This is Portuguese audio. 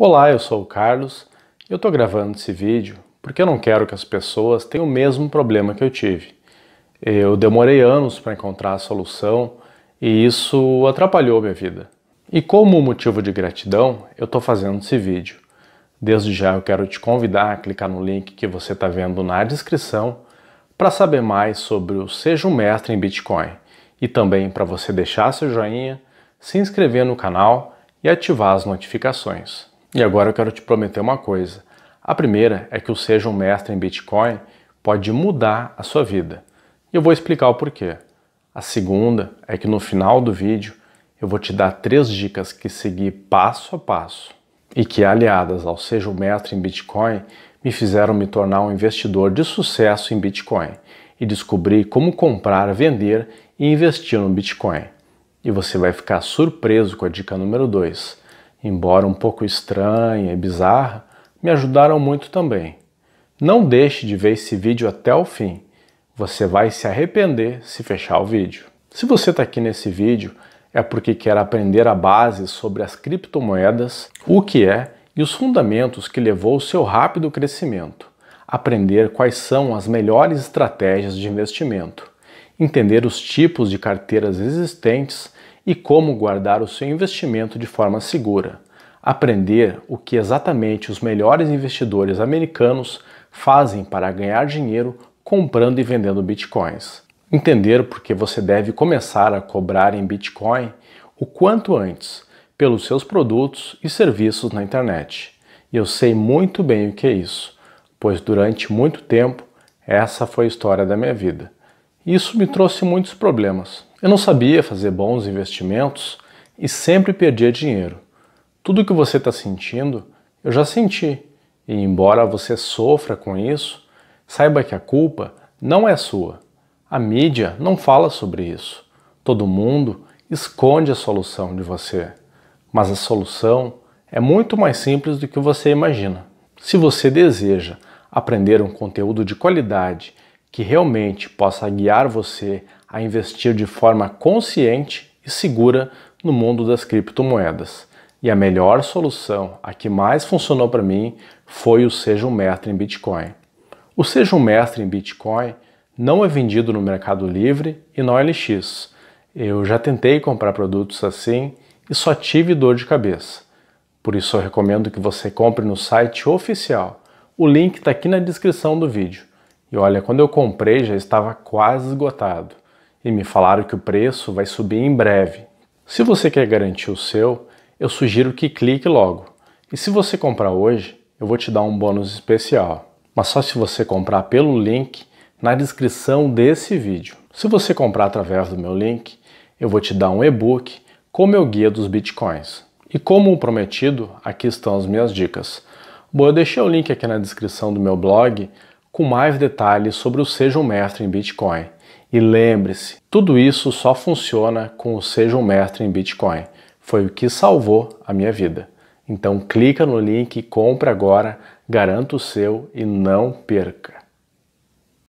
Olá, eu sou o Carlos e eu estou gravando esse vídeo porque eu não quero que as pessoas tenham o mesmo problema que eu tive. Eu demorei anos para encontrar a solução e isso atrapalhou minha vida. E como motivo de gratidão, eu estou fazendo esse vídeo. Desde já eu quero te convidar a clicar no link que você está vendo na descrição para saber mais sobre o Seja um Mestre em Bitcoin e também para você deixar seu joinha, se inscrever no canal e ativar as notificações. E agora eu quero te prometer uma coisa. A primeira é que o Seja um Mestre em Bitcoin pode mudar a sua vida. E eu vou explicar o porquê. A segunda é que no final do vídeo eu vou te dar três dicas que seguir passo a passo e que, aliadas ao Seja um Mestre em Bitcoin, me fizeram me tornar um investidor de sucesso em Bitcoin e descobrir como comprar, vender e investir no Bitcoin. E você vai ficar surpreso com a dica número 2. Embora um pouco estranha e bizarra, me ajudaram muito também. Não deixe de ver esse vídeo até o fim. Você vai se arrepender se fechar o vídeo. Se você está aqui nesse vídeo, é porque quer aprender a base sobre as criptomoedas, o que é e os fundamentos que levou ao seu rápido crescimento, aprender quais são as melhores estratégias de investimento, entender os tipos de carteiras existentes e como guardar o seu investimento de forma segura, aprender o que exatamente os melhores investidores americanos fazem para ganhar dinheiro comprando e vendendo bitcoins, entender por que você deve começar a cobrar em bitcoin o quanto antes pelos seus produtos e serviços na internet. E eu sei muito bem o que é isso, pois durante muito tempo essa foi a história da minha vida. Isso me trouxe muitos problemas. Eu não sabia fazer bons investimentos e sempre perdia dinheiro. Tudo que você está sentindo, eu já senti. E embora você sofra com isso, saiba que a culpa não é sua. A mídia não fala sobre isso. Todo mundo esconde a solução de você mas a solução é muito mais simples do que você imagina. Se você deseja aprender um conteúdo de qualidade que realmente possa guiar você a investir de forma consciente e segura no mundo das criptomoedas. E a melhor solução, a que mais funcionou para mim, foi o Seja um Mestre em Bitcoin. O Seja um Mestre em Bitcoin não é vendido no Mercado Livre e na OLX. Eu já tentei comprar produtos assim e só tive dor de cabeça. Por isso eu recomendo que você compre no site oficial. O link está aqui na descrição do vídeo. E olha, quando eu comprei já estava quase esgotado. E me falaram que o preço vai subir em breve. Se você quer garantir o seu, eu sugiro que clique logo. E se você comprar hoje, eu vou te dar um bônus especial. Mas só se você comprar pelo link na descrição desse vídeo. Se você comprar através do meu link, eu vou te dar um e-book com meu guia dos bitcoins. E como prometido, aqui estão as minhas dicas. Bom, eu deixei o link aqui na descrição do meu blog com mais detalhes sobre o Seja um Mestre em Bitcoin. E lembre-se, tudo isso só funciona com o Seja um Mestre em Bitcoin. Foi o que salvou a minha vida. Então clica no link, compre agora, garanta o seu e não perca.